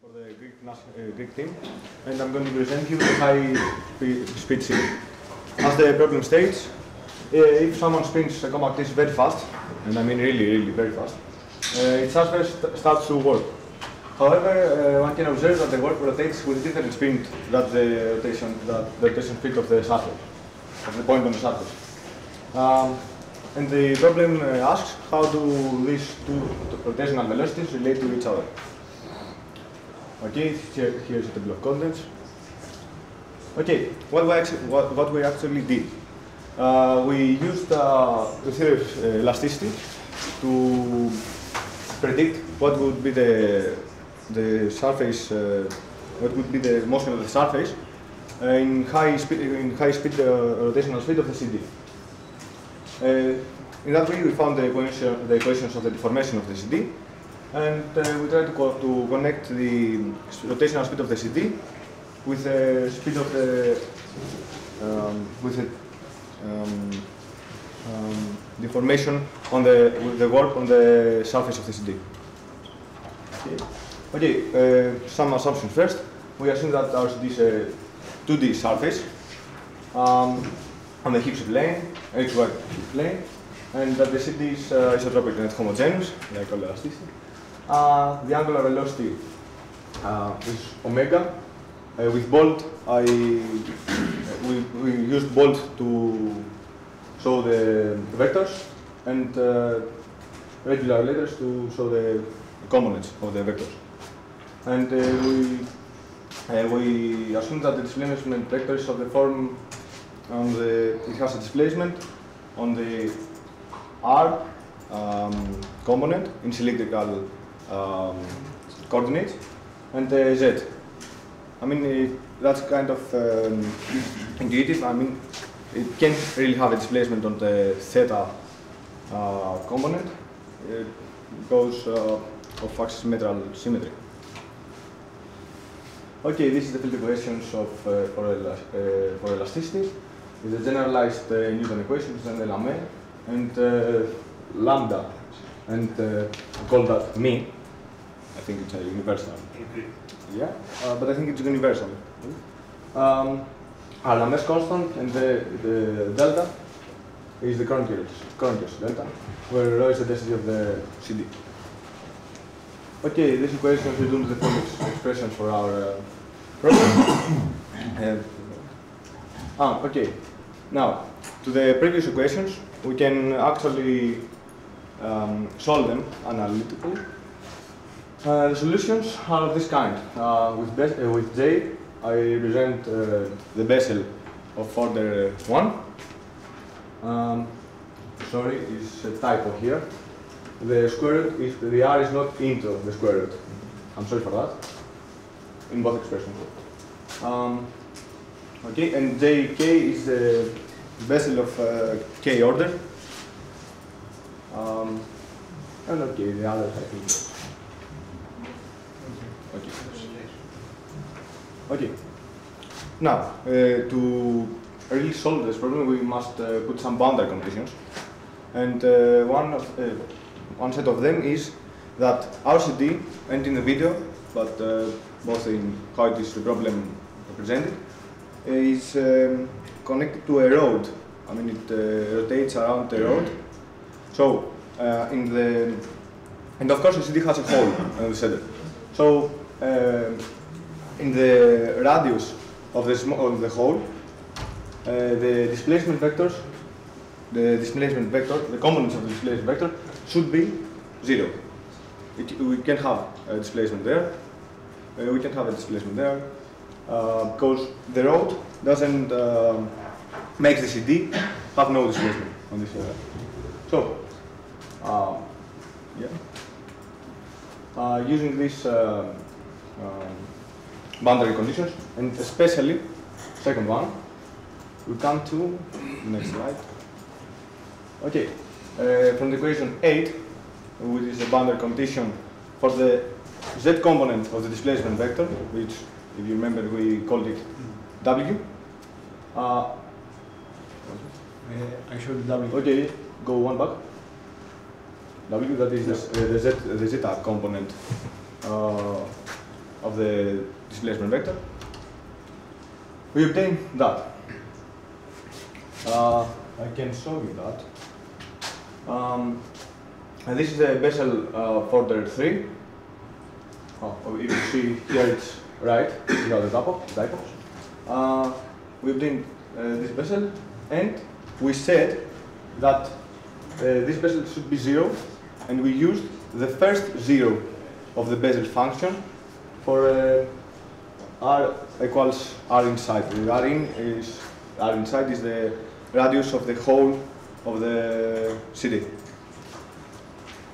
for the Greek, uh, Greek team, and I'm going to present you the high-speed CD. As the problem states, uh, if someone spins a compact disc very fast, and I mean really, really very fast, uh, its surface starts to work. However, uh, one can observe that the work rotates with different speed than the rotation, that the rotation speed of the surface, of the point on the surface. Um, and the problem uh, asks how do these two rotational velocities relate to each other. Okay, here, here's the of contents. Okay, what we actually, what, what we actually did. Uh, we used uh, the theory of elasticity to predict what would be the, the surface, uh, what would be the motion of the surface in high speed, in high speed uh, rotational speed of the CD. Uh, in that way, we found the, equation, the equations of the deformation of the CD, and uh, we try to, co- to connect the rotational speed of the CD with the speed of the um, with the um, um, deformation on the with the warp on the surface of the CD. Okay, okay uh, some assumptions first. We assume that our CD is a 2D surface um, on the Higgs plane, XY plane, and that the CD is uh, isotropic and homogeneous, like all elasticity. Uh, the angular velocity uh, is omega. Uh, with bolt, I we, we used bolt to show the vectors and uh, regular letters to show the components of the vectors. And uh, we uh, we assume that the displacement vector is of the form on the it has a displacement on the r um, component in cylindrical um, coordinates and uh, z. I mean uh, that's kind of um, intuitive. I mean it can't really have a displacement on the theta uh, component uh, because uh, of axisymmetrical symmetry. Okay, this is the field equations of uh, for, elas uh, for elasticity. It's a generalized uh, Newton equation, it's an Lamé, and uh, lambda, and uh, call that me. I think it's a universal. Yeah, uh, but I think it's universal. Um, are Lamé's constant, and the, the delta is the current case, current Kronecker delta, where rho is the density of the CD. Okay, this equation we do the form ex- expression for our uh, problem. And- ah, okay. Now, to the previous equations, we can actually um, solve them analytically. Uh, the solutions are of this kind. Uh, with, uh, with J, I represent the Bessel of order 1. Um, sorry, is a typo here. The square root is the r is not into the square root. I'm sorry for that. In both expressions. Um, okay, and jk is the Bessel of uh, k order. Um, and okay, the others I think. Okay. Okay. Now, uh, to really solve this problem, we must uh, put some boundary conditions. And uh, one, of, uh, one set of them is that RCD, and in the video, but uh, both in how it is the problem represented, is um, connected to a road. I mean, it uh, rotates around the road. So, in the, and of course, the CD has a hole in the center. So, in the radius of the, of the hole, uh, the displacement vectors, the displacement vector, the components of the displacement vector should be zero. It, we can have a displacement there, uh, we can have a displacement there, uh, because the road doesn't um make the CD have no displacement on this area. So, um, yeah. Uh, using this um, um, boundary conditions, and especially second one, we come to next slide. Okay, uh, from the equation 8, which is a boundary condition for the z component of the displacement vector, which, if you remember, we called it w. Uh, I showed W. okay, go one back. W, that is the, uh, the z the zeta component uh, of the displacement vector. We obtain that. Uh, I can show you that. Um, and this is a Bessel uh, Forder 3. Oh, if you see here it's right, the typo. typo. Uh, we obtained uh, this Bessel and we said that uh, this Bessel should be zero and we used the first zero of the Bessel function for uh, r equals r inside. R in is r inside is the radius of the hole of the CD.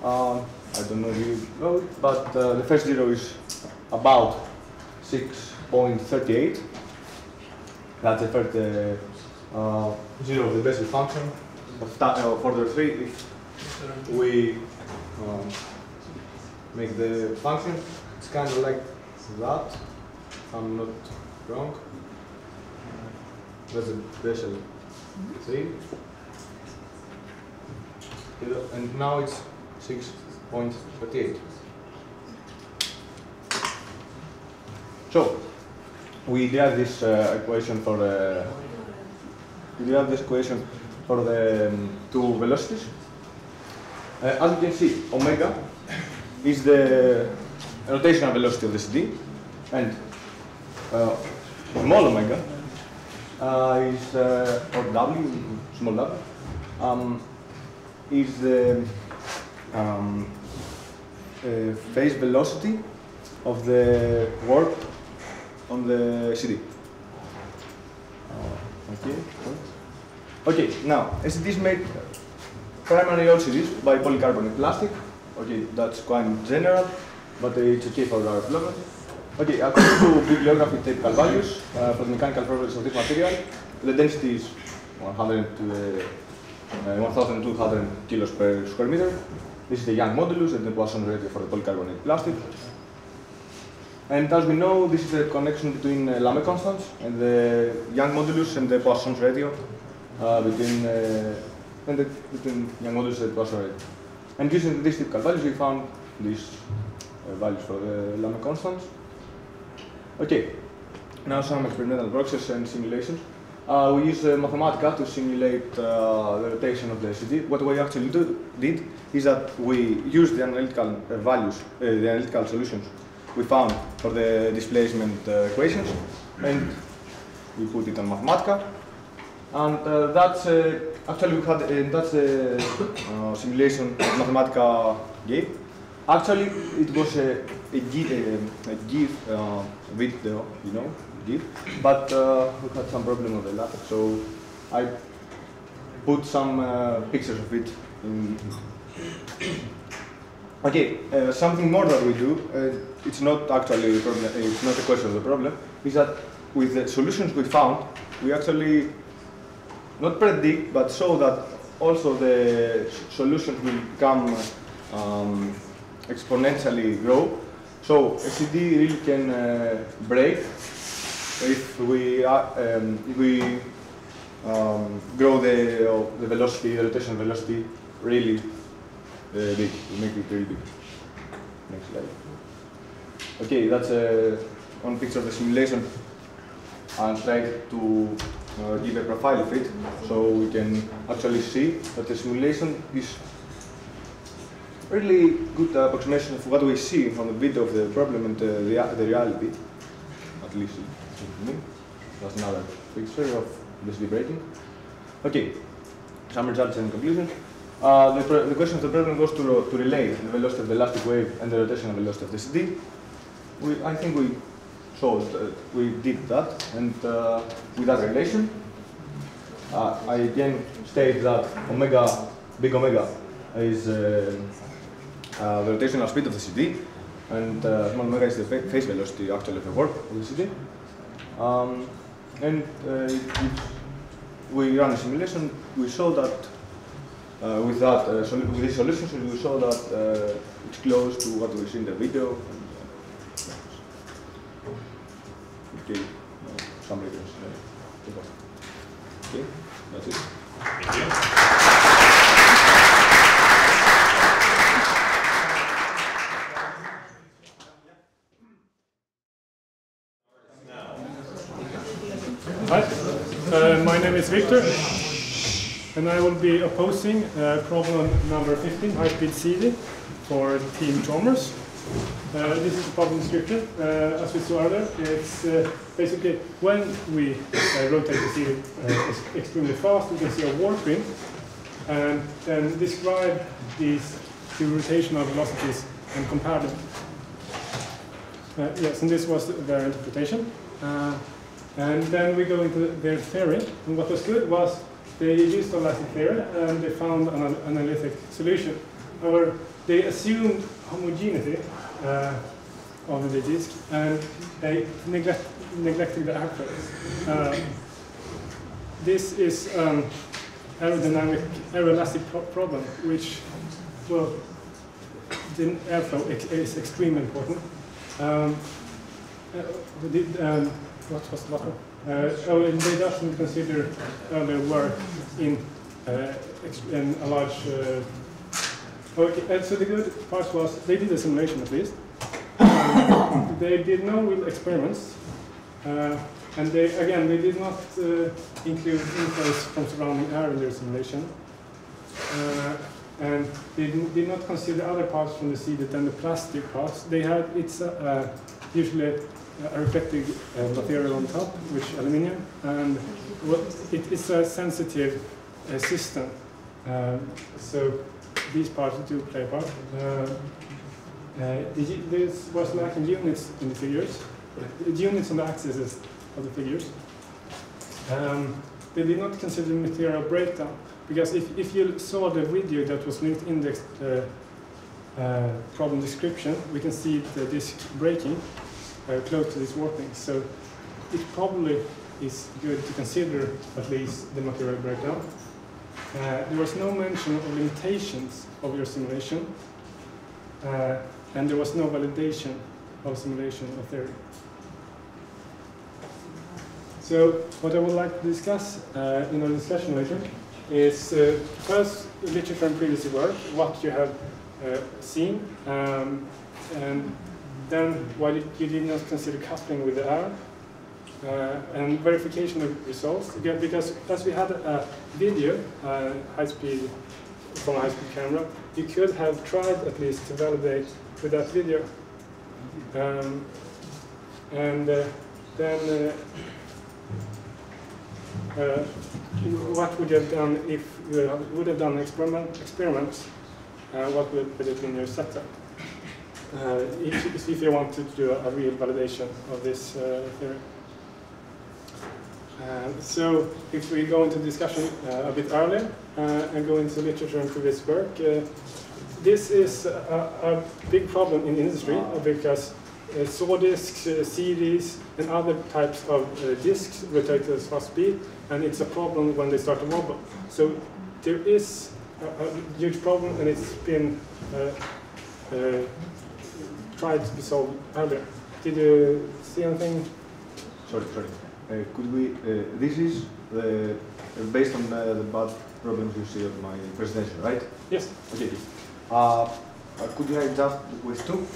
Um, I don't know if you know it, but uh, the first zero is about 6.38. That's the first uh, uh, zero of the Bessel function of uh, order 3 if we um, make the function. It's kind of like that, if I'm not wrong. That's a Bessel 3. And now it's 6.38. So, we derive this uh, equation for the we derive this equation for the um, two velocities. Uh, as you can see, omega is the rotational velocity of the CD, and uh, small omega uh, is uh, or w small w um, is the um, uh, phase velocity of the warp on the CD. Uh, okay. Okay. Now, SCD is made primarily all CDs by polycarbonate plastic. Okay, that's quite general, but it's okay for our problem. Okay, according to bibliography typical values uh, for the mechanical properties of this material, the density is 100 to uh, 1,200 kilos per square meter. This is the Young modulus and the Poisson ratio for the polycarbonate plastic. And as we know, this is the connection between uh, Lamé constants and the Young modulus and the Poisson's ratio uh, between uh, and the, between Young modulus and Poisson ratio. And using these typical values, we found uh, values for the Lamé constants. Okay, now some experimental processes and simulations. Uh, we use uh, Mathematica to simulate uh, the rotation of the CD. What we actually do, did is that we used the analytical uh, values, uh, the analytical solutions we found for the displacement uh, equations, and we put it on Mathematica. And that's actually we had that's the simulation Mathematica gave. Actually, it was a, a, a, a GIF video, you know, did, but uh, we had some problem with the laptop, so I put some uh, pictures of it in. okay, uh, something more that we do, uh, it's not actually a problem, it's not a question of the problem, is that with the solutions we found, we actually not predict, but show that also the solutions will become um, exponentially grow. So a CD really can uh, break if we, uh, um, if we um, grow the, uh, the velocity, the rotation velocity really uh, big, we make it really big. Next slide. Okay, that's uh, one picture of the simulation and try to uh, give a profile of it so we can actually see that the simulation is really good approximation of what we see from the video of the problem and the, the reality, at least to me. That's another picture of this breaking. Okay, some results and conclusions. Uh, the, the, question of the problem was to, to relate the velocity of the elastic wave and the rotational velocity of the CD. We, I think we showed, uh, we did that, and uh, with that relation, uh, I again state that omega, big omega, is uh, the rotational speed of the CD, and small omega is the phase velocity actually of the warp of the CD. Um, and we ran a simulation. We saw that uh, with that uh, with these solutions, we saw that uh, it's close to what we see in the video. And, uh, okay, some reasons. Okay, that's it. Thank you. Hi, uh, my name is Victor, and I will be opposing uh, problem number 15, high-speed CD, for Team Chalmers. Uh, this is the problem description. Uh, as we saw earlier, it's uh, basically when we uh, rotate the CD uh, extremely fast, we can see a warping, and then describe these two rotational velocities and compare them. Yes, and this was their interpretation. And then we go into their theory. And what was good was they used elastic theory and they found an analytic solution. However, they assumed homogeneity uh, of the disk and they neglect, neglected the airflow. Uh, this is an aerodynamic, aeroelastic pro problem, which, well, the airflow is extremely important. Um, uh, um, what was the? Uh, oh, and they doesn't consider earlier work in, uh, in a large. Uh, okay, and so the good part was they did a simulation at least. They did no real experiments, uh, and they again they did not uh, include inflows from surrounding air in their simulation and they did not consider other parts from the seed than the plastic parts. They had it's uh, usually a reflective uh, material on top, which aluminium, and it is a sensitive uh, system. Um, so these parts do play a part. Uh, this was lacking units in the figures, the units on the axes of the figures. Um, they did not consider material breakdown. Because if, if you saw the video that was linked indexed uh, uh, problem description, we can see the disk breaking uh, close to this warping. So it probably is good to consider at least the material breakdown. Uh, there was no mention of limitations of your simulation, uh, and there was no validation of simulation of theory. So what I would like to discuss uh, in our discussion later is uh, first literature and previous work, what you have uh, seen, um, and then why did you did not consider coupling with the air, uh, and verification of results. Again, because as we had a video, uh, high speed from a high speed camera, you could have tried at least to validate with that video. Um, and uh, then uh, uh, what would you have done if you would have done experiment, experiments? Uh, what would it in your setup? Uh, if, if, you want to do a, a real validation of this uh, theory. Uh, so if we go into discussion uh, a bit earlier uh, and go into literature and previous work, this is a, a, big problem in industry because uh, saw disks, uh, CDs, and other types of uh, disks rotate at fast speed, and it's a problem when they start to wobble. So there is a, a huge problem, and it's been tried to be solved earlier. Did you see anything? Sorry, sorry. Uh, could we, uh, this is the, uh, based on the bad problems you see on my presentation, right? Yes. Okay. could you just with two?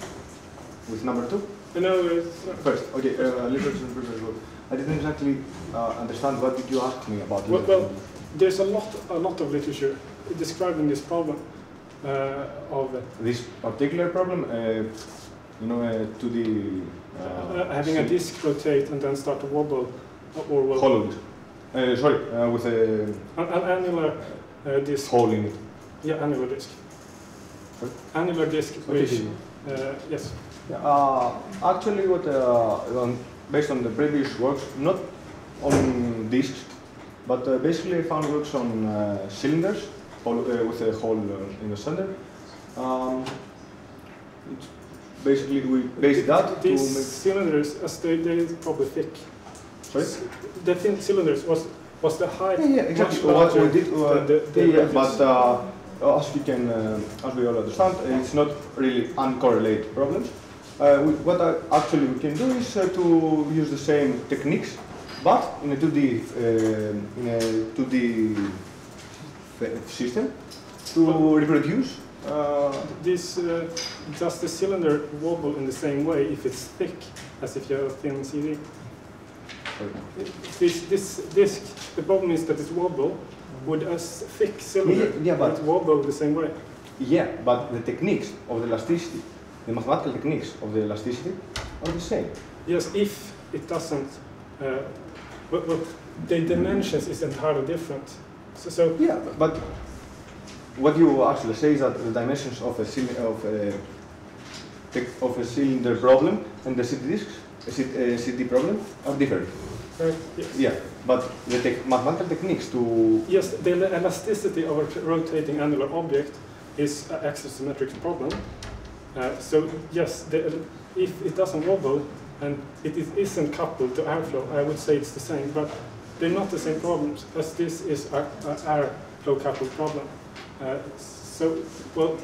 with number two? No, it's First, okay, uh, literature and work. I didn't exactly uh, understand what did you ask me about. Well, well, there's a lot, a lot of literature describing this problem uh, of this particular problem. You know, uh, to the uh, uh, having a disk rotate and then start to wobble or well, hollowed. sorry, with a an, an annular disk. Hole in it. Yeah, annular disk. Sorry? Annular disk. Which, yes. Uh, actually, what uh, on, based on the previous works, not on disks, but uh, basically I found works on uh, cylinders hole, uh, with a hole uh, in the center. Um, basically, we based that These cylinders, as they, they're probably thick. Sorry? The thin cylinders was was the height yeah, yeah, exactly. much what we did, the, the yeah, but as we can, as we all understand, it's not really uncorrelated problems. Uh, we, what I, actually we can do is uh, to use the same techniques, but in a 2D, uh, in a 2D system to reproduce. Uh, this uh, does the cylinder wobble in the same way if it's thick as if you have a thin CD? This, this disc, the problem is that it's wobble. Would a thick cylinder Yeah, yeah, but- wobble the same way? Yeah, but the techniques of the elasticity, the mathematical techniques of the elasticity are the same. Yes, if it doesn't, uh, but, but the dimensions is entirely different. So, so Yeah, but what you actually say is that the dimensions of a, of a, of a cylinder problem and the CD discs, a C- a CD problem are different. uh, yes. Yeah, but the tech mathematical techniques to Yes, the elasticity of a rotating angular object is an axisymmetric problem. Uh, so yes, the, if it doesn't wobble and it is, isn't coupled to airflow, I would say it's the same, but they're not the same problems as this is a, a airflow coupled problem. Uh, so, well,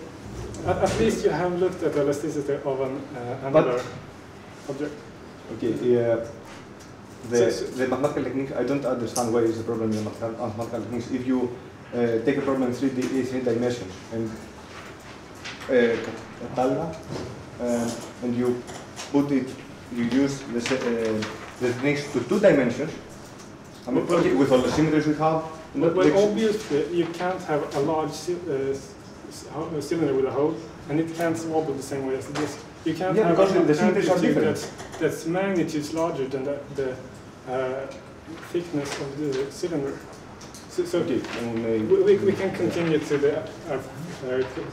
at, at least you have looked at the elasticity of an uh, angular object. okay, yeah, the, So- the mathematical techniques. I don't understand why is the problem in the mathematical, mathematical techniques. If you uh, take a problem in three, di- in three dimensions and uh, uh, and you put it, you use the, uh, the techniques to two dimensions. I mean, okay, with all the symmetries we have. Well, like- obviously, you can't have a large uh, s- s- ho- uh, cylinder with a hole, and it can't wobble the same way as this. You can't Yeah, have because an the are different. that's, that's magnitudes larger than the, the uh, thickness of the cylinder. So, so okay, and, uh, we, we, can continue to the uh, uh,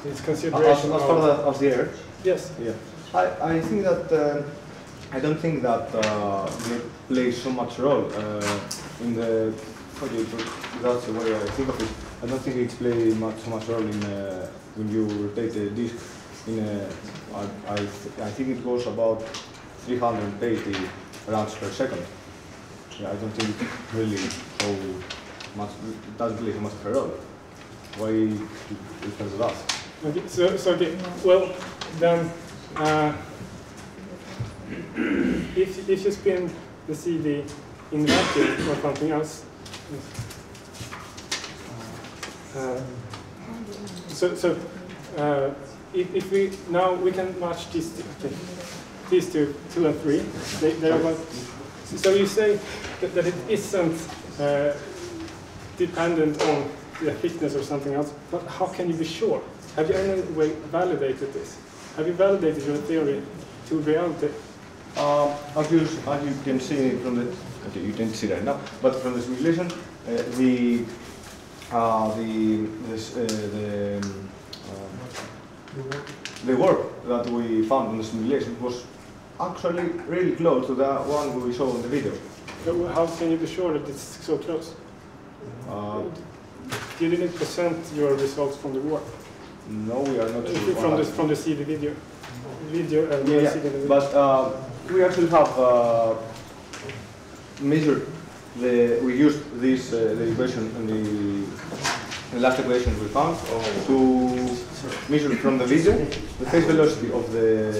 this as, consideration. as of- far as, as the air, yes, Yeah, I, I think that uh, I don't think that uh, it plays so much role uh, in the. But that's the way I think of it. I don't think it plays much so much role in uh, when you rotate the disc. In a, I, I, th- I think it goes about 380 rounds per second. Yeah, I don't think it really so much. It doesn't play so much of a role. Why it, does that? okay, so, so okay, well, then, uh, if, if you spin the CD in vacuum or something else, uh, so, so uh, if, if we, now we can match these, two- okay, these two, two and three, they, they're about, so you say that, that it isn't uh, dependent on the thickness or something else, but how can you be sure? Have you any way validated this? Have you validated your theory to reality? Um, as, you, as you can see from the, okay, you can see right now, but from the simulation, uh, the, uh, the, this, uh, the, uh, the work that we found in the simulation was actually really close to the one we saw in the video. How can you be sure that it's so close? Uh, You didn't present your results from the work, no, we are not Uh, sure from the, from the CD video. Video and Yeah, the yeah, CD video. but uh, we actually have uh, measured the, we used this, uh, the equation and the, the last equation we found to measure from the video the phase velocity of the,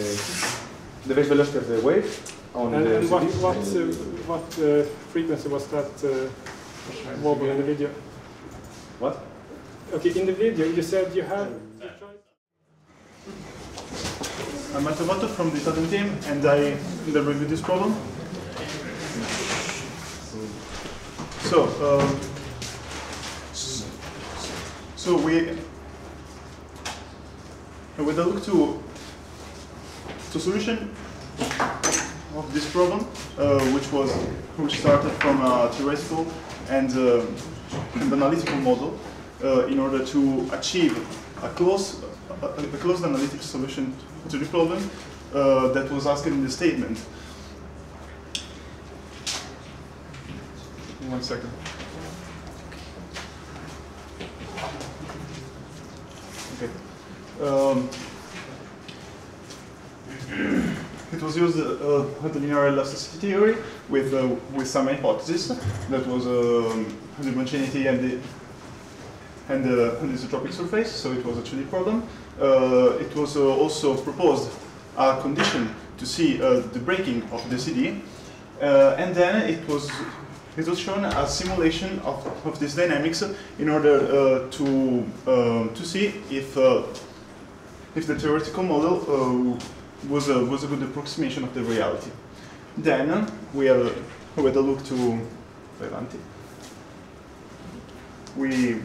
the phase velocity of the wave on And, the and what, what, uh, what uh, frequency was that uh, wobble in the video? What? Okay, in the video you said you had. I'm Matsumoto from the Italian team, and I reviewed this problem. So, um, so we with a look to to solution of this problem, uh, which was which started from a theoretical and, uh, analytical model uh, in order to achieve a close a, a closed analytic solution to the problem uh, that was asked in the statement. One second. Okay. Um, it was used uh, the linear elasticity theory with uh, with some hypothesis that was um, the homogeneity and the and the, and the isotropic surface, so it was a 2D problem. Uh, it was uh, also proposed a condition to see uh, the breaking of the CD, uh, and then it was it was shown a simulation of, of this dynamics in order uh, to um, to see if uh, if the theoretical model uh, was a was a good approximation of the reality. Then we have we had a look to Levanti. We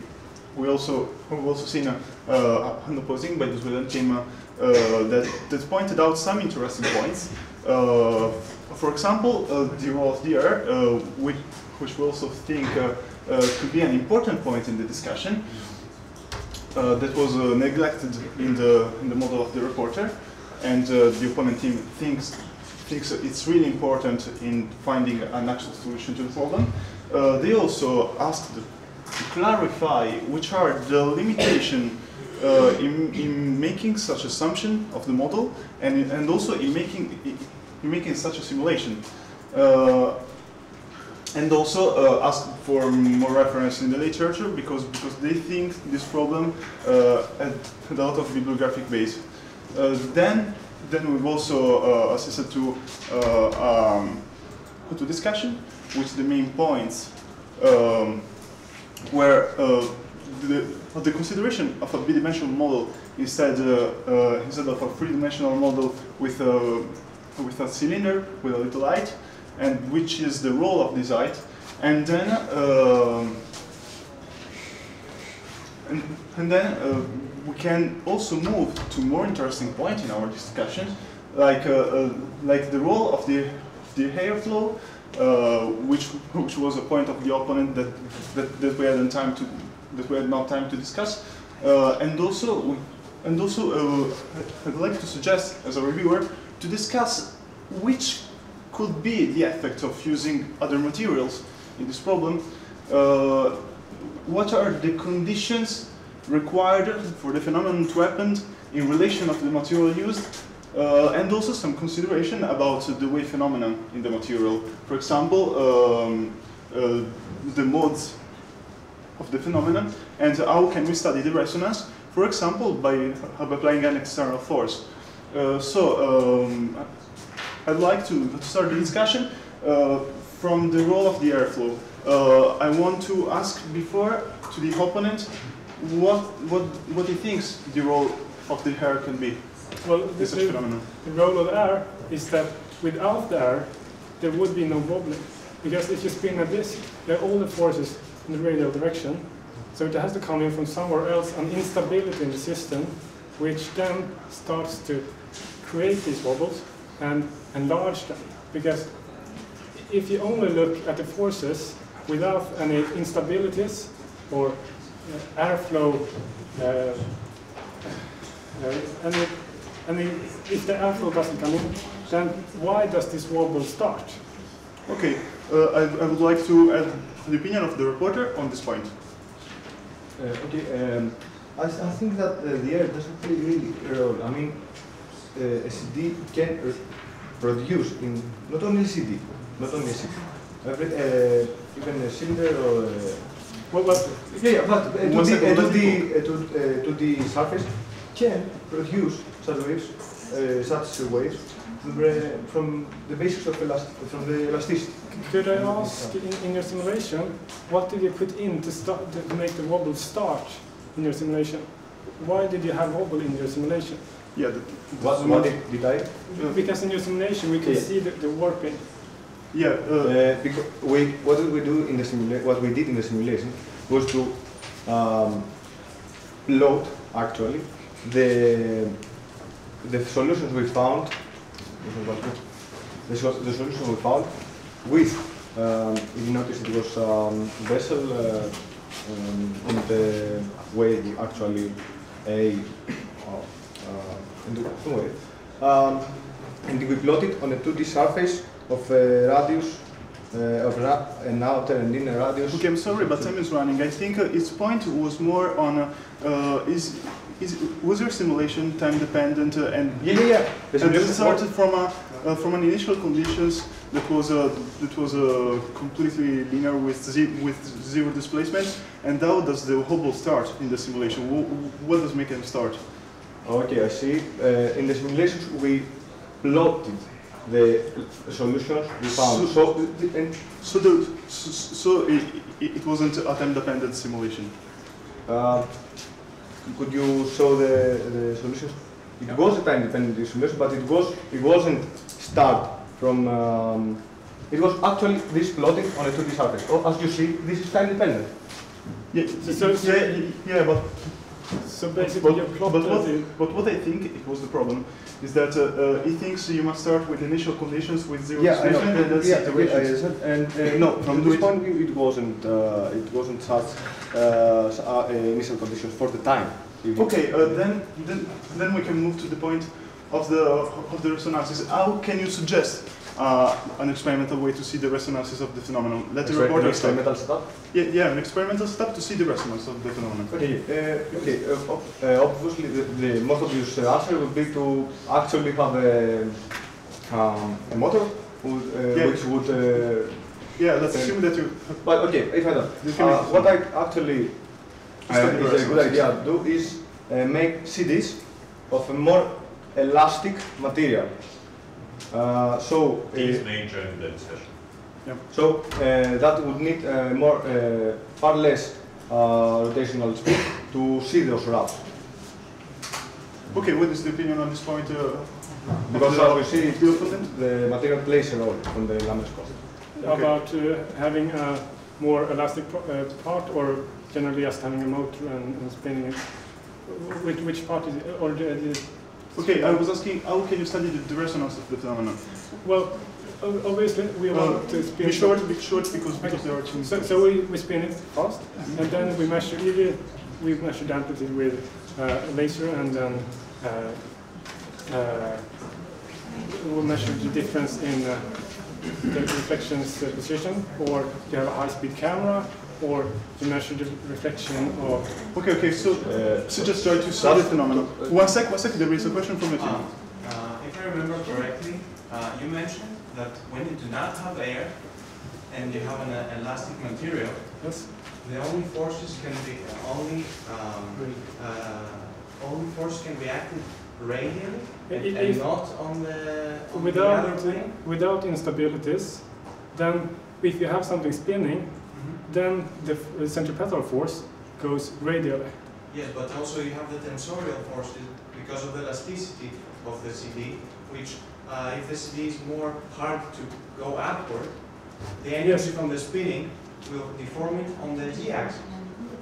we also we've also seen a, uh, an opposing by the Sweden team uh, that that pointed out some interesting points. Uh, for example, uh, the role of the air, uh, which, which we also think uh, could be an important point in the discussion. That was neglected in the in the model of the reporter, and the opponent team thinks thinks it's really important in finding an actual solution to the problem. They also asked to clarify which are the limitations uh, in, in making such assumption of the model, and and also in making in making such a simulation. Uh, and also uh, ask for more reference in the literature because because they think this problem uh, had, a lot of bibliographic base. Uh, then then we've also uh, assisted to uh, um, to discussion with the main points um, where uh, the, the consideration of a bidimensional model instead instead of a three-dimensional model with with a cylinder with a little light and which is the role of this height. And then, um, and, and then uh, we can also move to more interesting point in our discussion, like uh, uh, like the role of the the airflow, uh, which which was a point of the opponent that that, that we had time to that we had not time to discuss, uh, and also we, and also uh, I'd like to suggest as a reviewer to discuss which could be the effect of using other materials in this problem. Uh, what are the conditions required for the phenomenon to happen in relation of the material used, uh, and also some consideration about the wave phenomenon in the material. For example, um, uh, the modes of the phenomenon, and how can we study the resonance, for example, by, by applying an external force. Uh, so, um, I'd like to start the discussion uh, from the role of the airflow. Uh, I want to ask before to the opponent what what what he thinks the role of the air can be Well, the, the, phenomenon. the role of air is that without the air, there would be no wobbling. Because if you spin a disk, there are all the forces in the radial direction. So it has to come in from somewhere else, an instability in the system, which then starts to create these wobbles and enlarge them. Because if you only look at the forces without any instabilities or uh, airflow, uh, uh, any, any, if the airflow doesn't come in, then why does this wobble start? Okay, uh, I, I would like to add the opinion of the reporter on this point. Uh, okay, um, I, I think that uh, the air doesn't play really a role. I mean, uh, a CD can produce in not only CD, not only a CD, every, uh, even a cylinder or uh, Well, but yeah, yeah, but uh, to, the, uh, to the uh, to, to the surface can produce such waves, uh, such waves from, from the basis of elast from the elasticity. could I ask in, in your simulation, what did you put in to, start, to make the wobble start in your simulation? Why did you have wobble in your simulation? Yeah, the, What, what did, did I? Because in your simulation we can Yeah. see the, the warping. yeah, uh, Uh, because we, what did we do in the simulation? What we did in the simulation was to um, plot actually the the solutions we found. The, so- the solutions we found with. Um, if you notice, it was um, Bessel uh, um, on the way actually a uh, uh, in the way. Um, and we plotted on a 2D surface of a radius uh, of ra an outer and inner radius. Okay, I'm sorry, but time is running. I think uh, its point was more on uh, uh, is is was your simulation time dependent uh, and Yeah, yeah, yeah. This started from a uh, from an initial conditions that was uh, that was uh, completely linear with with zero displacement. And how does the wobble start in the simulation? What, what does make him start? Okay, I see. Uh, in the simulations, we plotted the solutions we found. So- So, the- and, So the so, so it, it wasn't a time dependent simulation. uh, could you show the, the solutions? It was a time-dependent simulation, but it was it wasn't start from um, it was actually this plotting on a 2D surface. Oh, as you see, this is time dependent. Yeah, So- so- so- yeah, yeah, but So basically, but, but, what, but what I think it was the problem is that uh, uh, he thinks you must start with initial conditions with zero Yeah, I know. displacement and that's Yeah, iterations. I- I- and uh, no, from this point of view, it wasn't. Uh, it wasn't such uh, uh, initial conditions for the time. If it- Okay, uh, then, then then we can move to the point of the of the resonances. How can you suggest uh, an experimental way to see the resonances of the phenomenon? Let the Exper- reporter experimental start. stuff. Yeah, yeah, an experimental step to see the resonance of the phenomenon. Okay, uh, okay. Uh, uh, obviously, the, the most obvious uh, answer would be to actually have a, um, a motor would, uh, Yeah. which would. Uh, Yeah, let's assume that you. but okay, if I don't, uh, what I actually uh, is a good idea to do is uh, make CDs of a more elastic material. Uh, so. uh, Please main join the discussion. So uh, that would need uh, more, uh, far less uh, rotational speed to see those routes. Okay, what is the opinion on this point? Uh, Because of as the- we see, the the material plays a role on the lambda cost. Okay. about uh, having a more elastic pro- uh, part or generally just having a motor and, and spinning it? Which, which part is it? Or the, Okay, I was asking how can you study the, the resonance of the phenomenon? well, obviously we Uh, want to spin be short, be short because because there are two. So, so we, we spin it fast, and then we measure either we measure the amplitude with uh, a laser, and then uh, uh, we measure the difference in uh, the reflection's position, or you have a high-speed camera, or you measure the reflection of. Okay, okay. So Uh, so just try to see the phenomenon. One sec, one sec. There is a question from the team. Uh, uh, If I remember correctly, uh, you mentioned that when you do not have air and you have an uh, elastic material, Yes. the only forces can be, uh, only, um, uh, only force can be acted radially and It- and not on the, on the Without other plane? without instabilities, then if you have something spinning. Then the centripetal force goes radially. Yes, but also you have the tensorial forces because of the elasticity of the CD, which uh, if the CD is more hard to go upward, the energy from the spinning will deform it on the z-axis.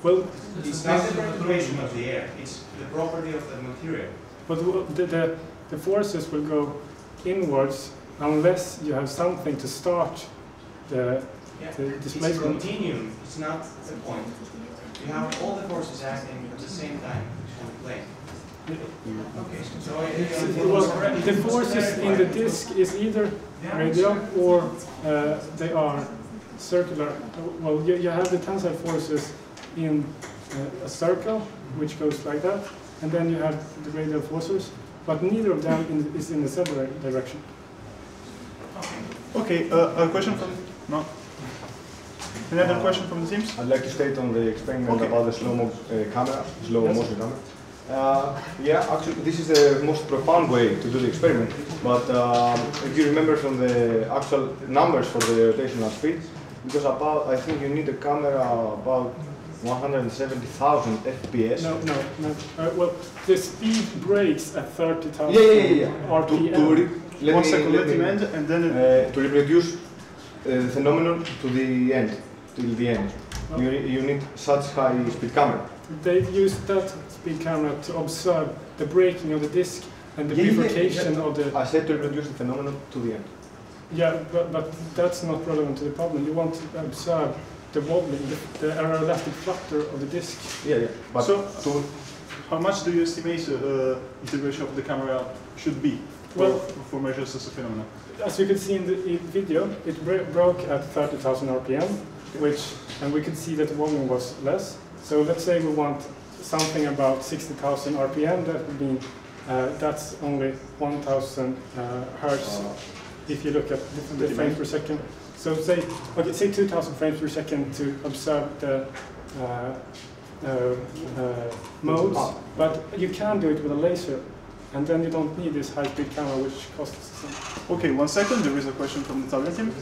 Well, It's not the perturbation of the air, it's the property of the material. But the, the, the forces will go inwards unless you have something to start the, Yeah. the It's a displacement. continuum, it's not the point. You have all the forces acting at the same time on the plane. Okay, so I- I- Well, the forces in the disk is either radial or uh, they are circular. Well, you, you have the tensile forces in uh, a circle, which goes like that, and then you have the radial forces, but neither of them in, is in the z dire- direction. Okay, uh, a question from no. Any other question from the teams? I'd like to state on the experiment Okay. about the slow-mo uh, camera, slow Yes. motion camera. Uh, yeah, actually, this is the most profound way to do the experiment. But um, if you remember from the actual numbers for the rotational speed, because about I think you need a camera about 170,000 FPS. No, no, no. Uh, well, the speed breaks at 30,000 Yeah, yeah, yeah, yeah. To, RPM. to re- let One me- second, let let me- end, and then uh, to reproduce uh, the phenomenon to the end, till the end. You, you need such high speed camera. They use that speed camera to observe the breaking of the disc and the Yeah, yeah, yeah, yeah. of the. I said to reproduce the phenomenon to the end. Yeah, but, but that's not relevant to the problem. You want to observe the wobbling, the, the aeroelastic flutter of the disc. Yeah, yeah. But So- to, how much do you estimate uh, integration of the camera should be for, Well- for measures as a phenomenon? As you can see in the video, it bro- broke at 30,000 RPM, which, and we could see that the volume was less. So let's say we want something about 60,000 RPM, that would mean uh, that's only 1,000 uh, hertz if you look at the, the frames per second. So say, okay, say 2,000 frames per second to observe the uh, uh, uh, modes, but you can do it with a laser, and then you don't need this high-speed camera, which costs. some- Okay, one second. There is a question from the Italian team.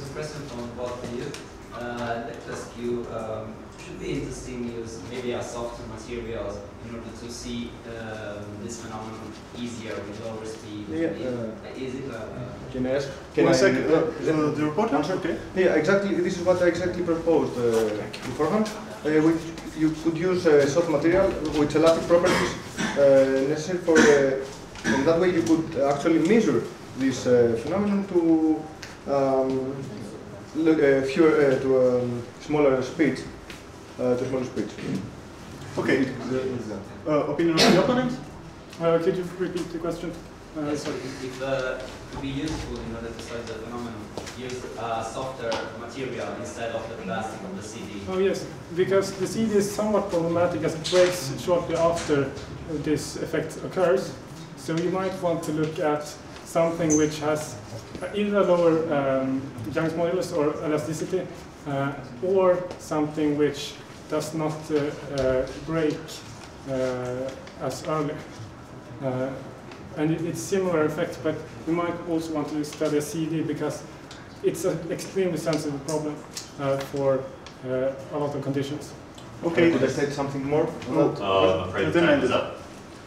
This is present on what they use. Uh, let us you um, should be interesting to use maybe a softer materials in order to see um, this phenomenon easier with lower speed. Yeah, Is- uh, is it uh, Can I ask? Can One I, second, uh, uh, the reporter? Answer? Okay. Yeah, exactly. This is what I exactly proposed uh, beforehand. Uh, which you could use uh, soft material with elastic properties uh, necessary for, uh, and that way you could actually measure this uh, phenomenon to um, look, uh, fewer, uh, to um, smaller speeds, uh, to smaller speeds. Okay. Uh, opinion of the opponent? Uh, could you repeat the question? Uh, Yes, sorry. if uh, to be useful in order to solve the phenomenon, use a softer material instead of the plastic of the CD. Oh yes, because the CD is somewhat problematic as it breaks shortly after this effect occurs. So you might want to look at something which has either a lower um, Young's modulus or elasticity, uh, or something which does not uh, uh, break uh, as early. Uh, and it, it's similar effect, but you might also want to study a CD because it's an extremely sensitive problem uh, for uh, a lot of conditions. Okay. Could I say something more? on. Uh, I'm afraid Then time is up.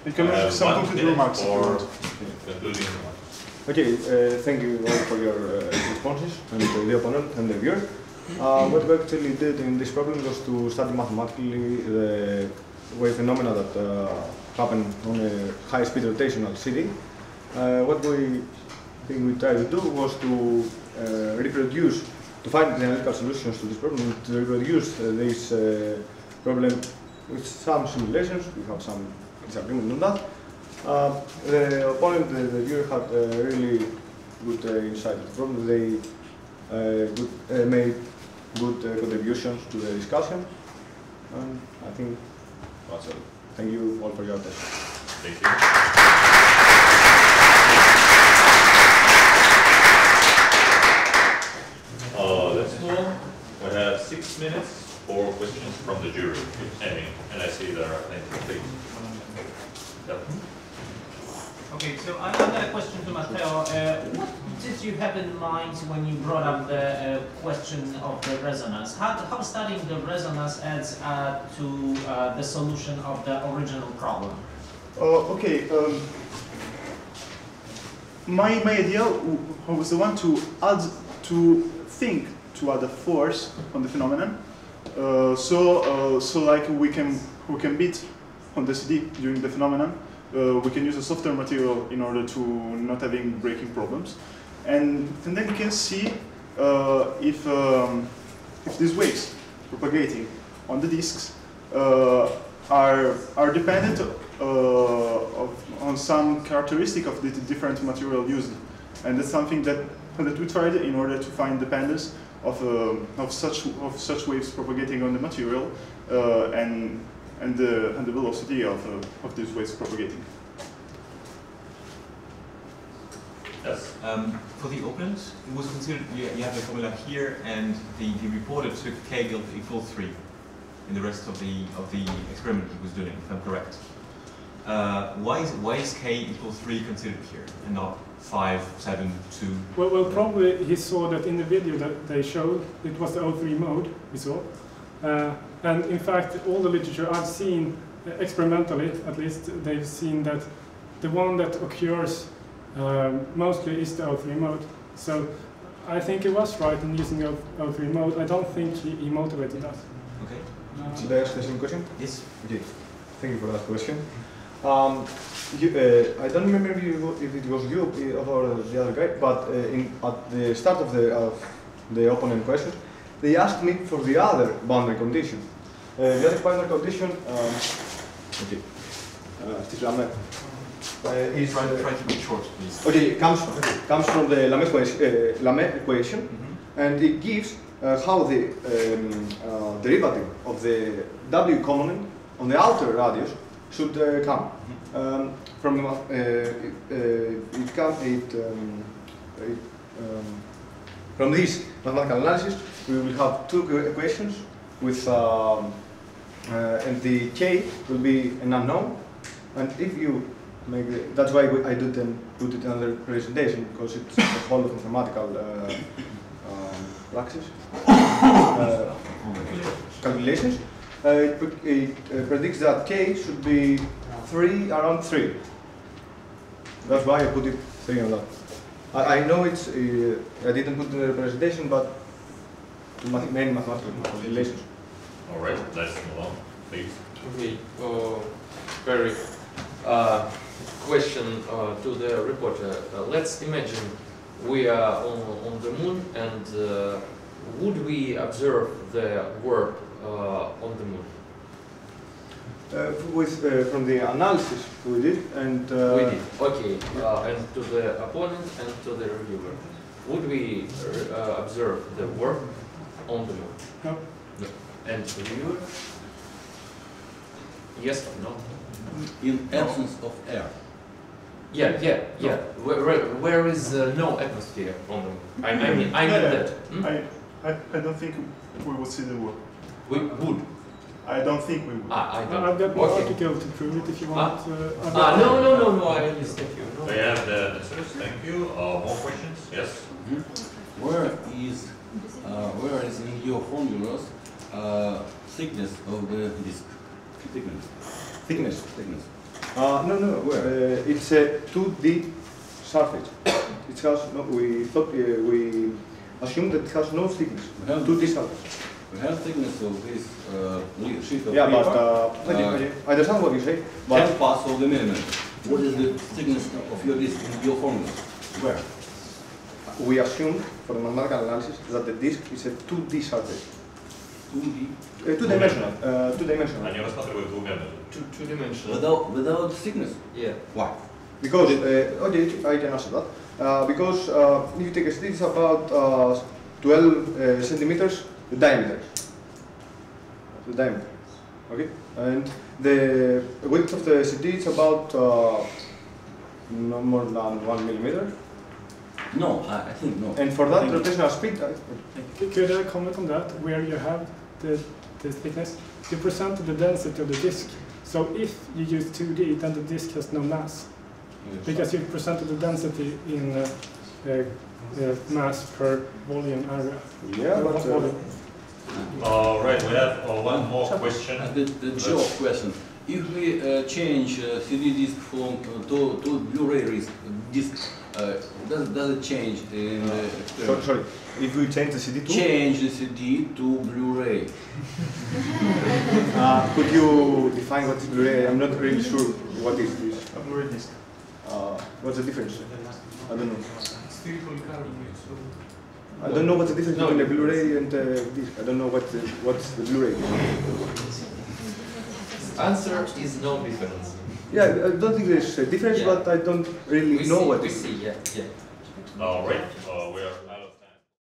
You can I make have some concluding remarks. if you for want. concluding remarks. Okay, uh, thank you all for your uh, responses and the opponent and the viewer. Uh, what we actually did in this problem was to study mathematically the wave phenomena that uh, happen on a high-speed rotational CD. Uh, what we think we tried to do was to uh, reproduce, to find the analytical solutions to this problem, to reproduce this problem with some simulations. We have some disagreement on that. Uh, the opponent, the, the viewer, had uh, really good uh, insight from. They uh, good, uh, made good uh, contributions to the discussion, and I think that's all. Thank you all for your attention. Thank you. Uh, let's move. We have six minutes for questions from the jury, any, and I see there are plenty. Please. Yep. Okay, so I- I've a question to Matteo. Uh, What did you have in mind when you brought up the uh, question of the resonance? How how studying the resonance adds uh, to uh, the solution of the original problem? Uh, okay. Um, my, my idea was the one to add to think to add a force on the phenomenon. Uh, so uh, so like we can we can beat on the CD during the phenomenon. Uh, we can use a softer material in order to not having breaking problems, and, and then we can see uh, if um, if these waves propagating on the disks uh, are are dependent uh, of, on some characteristic of the different material used, and that's something that that we tried in order to find dependence of uh, of such of such waves propagating on the material uh, and and the and the velocity of uh, of these waves propagating. Yes. Um, for the opponent, it was considered, you, you have the formula here, and the, the reporter took k equal 3 in the rest of the, of the experiment he was doing, if I'm correct. Uh, why, is, why is k equal 3 considered here, and not 5, 7, 2? Well, well, probably he saw that in the video that they showed, it was the O3 mode we saw. Uh, and in fact, all the literature I've seen, uh, experimentally at least, they've seen that the one that occurs um, mostly is the O3 mode. So I think he was right in using O- O3 mode. I don't think he, he motivated us. Okay. Should I ask the same question? Yes. Okay, thank you for that question. Um, you, uh, I don't remember if, you, if it was you uh, or the other guy, but uh, in, at the start of the, of the opponent question, they asked me for the other boundary condition. Uh, the other boundary condition, um, okay, uh, still Lamé, uh, is, Try, try to be short, please. okay, comes, comes from the Lamé equation, uh, Lamé equation Mhm. and it gives uh, how the um, uh, derivative of the W component on the outer radius should uh, come. Um, from uh, uh, it come it, um, it um, from this mathematical analysis we will have two equations with um, uh, and the k will be an unknown and if you make the, that's why we, I didn't put it under presentation because it's a whole of mathematical uh, um, uh, calculations, uh, it, it uh, predicts that k should be three around three. That's why I put it three on that. I, I know it's uh, I didn't put in the representation, but to math- main mathematical calculations. All right, let's move on, please. Okay, uh, very uh, question uh, to the reporter. Uh, let's imagine we are on, on the moon and uh, would we observe the warp uh, on the moon? Uh, with uh, from the analysis we did, and uh, we did. Okay, uh, and to the opponent and to the reviewer. Would we uh, observe the warp on the moon? No. No. And reviewer? Yes or no? in absence of air. Yeah, yeah, yeah. Where, where, where is uh, no atmosphere on the moon? I, I mean, I mean Yeah, that. Hmm? I, I, I don't think we will see the warp We would. I don't think we will. Ah, I don't. I've got more Okay. article to prove it if you want. Uh, I've Ah, no, no, no, no, I understand you. No. We have the answers, thank you. Uh, more questions? Yes? Where is, uh, where is in your formulas uh, thickness of the disk? Thickness. thickness. Thickness. Uh, no, no, uh, it's a 2D surface. It has no, we thought uh, we assumed that it has no thickness. We have, 2D surface. we have thickness of this uh, li- sheet of Yeah, but paper. uh, okay, Uh, okay. I understand what you say, but Ten parts of the millimeter. What is the thickness of your disk in your formula? Where? we assumed for the mathematical analysis that the disk is a 2D surface. 2D. Uh, two-dimensional. Uh, two-dimensional. Они рассматривают двумя Two, two dimensional. Without, without thickness? Yeah. Why? Because, uh, okay, I can answer that. Uh, because uh, if you take a stick, it's about uh, 12 uh, centimeters the diameter. The diameter. Okay? And the width of the CD is about uh, no more than one millimeter. No, I, I think no. And for that rotational speed, I, C- Could I comment on that, where you have the, the thickness? You presented the density of the disk. So if you use 2D, then the disk has no mass. Because you presented the density in uh, mass per volume area. yeah, Uh, but uh, volume? All right, we have uh, one more Uh, question. the, the job question. If we uh, change uh, CD disc from uh, to, to Blu-ray disc, disc uh, does, does it change in the sorry, sorry, if we change the CD to, change the CD to Blu-ray? uh, could you define what is Blu-ray? I'm not really sure what is this. A Blu-ray disc. Uh, what's the difference? I don't know. I don't know what's the difference No. between the Blu-ray and a disc. I don't know what the, what's the Blu-ray. Answer is no difference. Yeah, I don't think there's a difference, Yeah. but I don't really We know see, what we see, yeah, yeah. All right, uh, we are